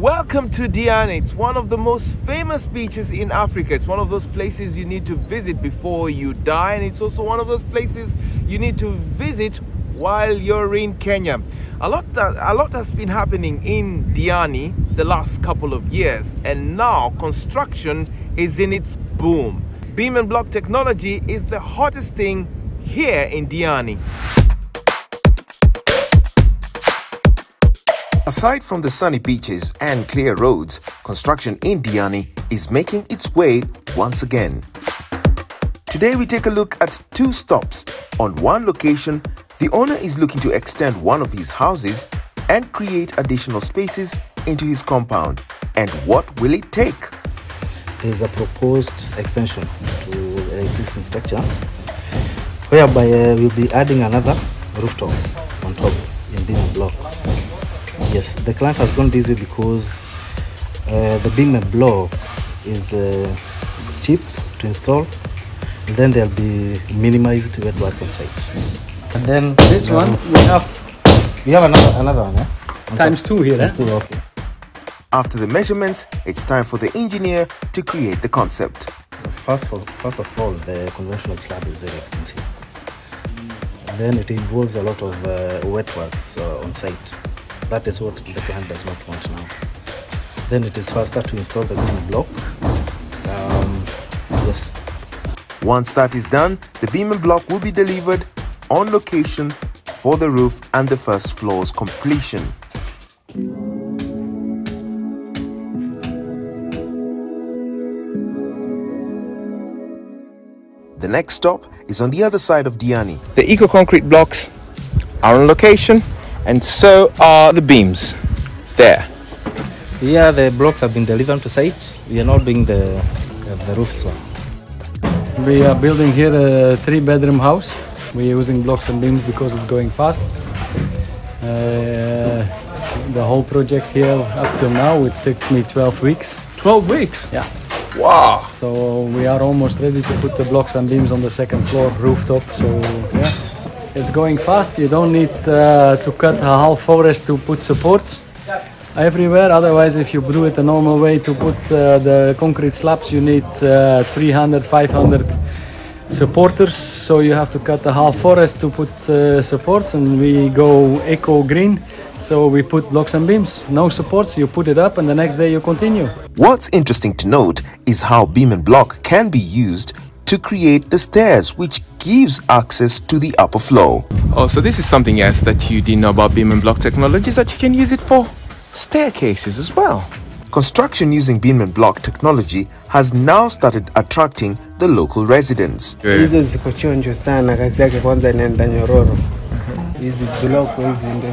Welcome to Diani. It's one of the most famous beaches in Africa. It's one of those places you need to visit before you die, and it's also one of those places you need to visit while you're in Kenya. A lot, a lot has been happening in Diani the last couple of years, and now construction is in its boom. Beam and block technology is the hottest thing here in Diani. Aside from the sunny beaches and clear roads, construction in Diani is making its way once again. Today we take a look at two stops. On one location, the owner is looking to extend one of his houses and create additional spaces into his compound. And what will it take? There's a proposed extension to the existing structure whereby uh, we'll be adding another rooftop on top in beam block. Yes, the client has gone this way because uh, the beam and block is uh, cheap to install. And then there'll be minimized wet work on site. And then This one we have we have another another one. Eh? On times top. two here. Times Eh? two, okay. After the measurements, it's time for the engineer to create the concept. First of, first of all, the conventional slab is very expensive. And then it involves a lot of uh, wet works uh, on site. That is what the client does not want now. Then it is faster to install the beam block. Um, yes, Once that is done, the beam and block will be delivered on location for the roof and the first floor's completion. The next stop is on the other side of Diani. The EcoConcrete blocks are on location, and so are the beams. There. Yeah, the blocks have been delivered to site. We are now doing the the, the roof slab. We are building here a three bedroom house. We're using blocks and beams because it's going fast. Uh, the whole project here up till now it took me 12 weeks. 12 weeks. Yeah. Wow. So we are almost ready to put the blocks and beams on the second floor rooftop. So yeah, it's going fast. You don't need uh, to cut a half forest to put supports everywhere. Otherwise, if you do it the normal way to put uh, the concrete slabs, you need uh, 300, 500 supporters. So you have to cut a half forest to put uh, supports, and we go eco green. So we put blocks and beams, no supports. You put it up, and the next day you continue. What's interesting to note is how beam and block can be used to create the stairs, which gives access to the upper floor. Oh, so this is something else that you didn't know about beam and block technologies that you can use it for staircases as well. Construction using beam and block technology has now started attracting the local residents. hizo ziko chonjo sana, kazi yake kwanza inaenda nyororo. Hizi bloko hizi ndio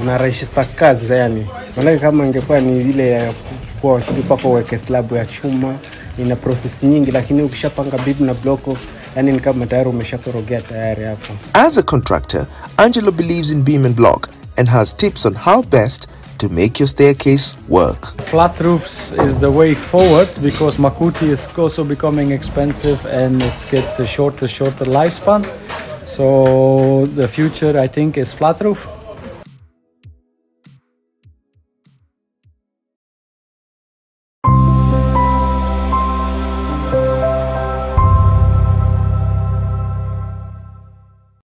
zinarahisisha kazi yani, manake kama ingekuwa ni ile ya kuwa sijui mpaka uweke slabu ya chuma ina process nyingi, lakini ukishapanga bibu na bloko yani ni kama tayari umeshakorogea tayari hapo. As a contractor, Angelo believes in beam and block and has tips on how best to make your staircase work. Flat roofs is the way forward because Makuti is also becoming expensive and it gets a shorter, shorter lifespan. So the future, I think, is flat roof.